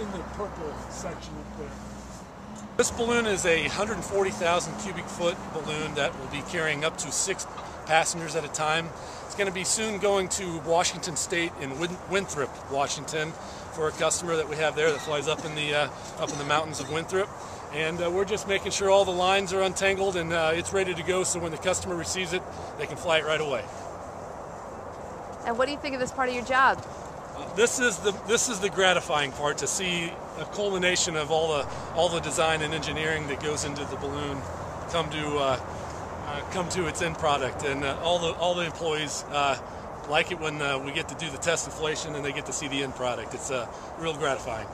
in the purple section up there. This balloon is a 140,000 cubic foot balloon that will be carrying up to six passengers at a time. It's going to be soon going to Washington State in Winthrop, Washington, for a customer that we have there that flies up in the uh, up in the mountains of Winthrop. And uh, we're just making sure all the lines are untangled and uh, it's ready to go so when the customer receives it, they can fly it right away. And what do you think of this part of your job? This is the this is the gratifying part to see a culmination of all the all the design and engineering that goes into the balloon come to uh, uh, come to its end product, and uh, all the all the employees uh, like it when uh, we get to do the test inflation and they get to see the end product. It's uh, real gratifying.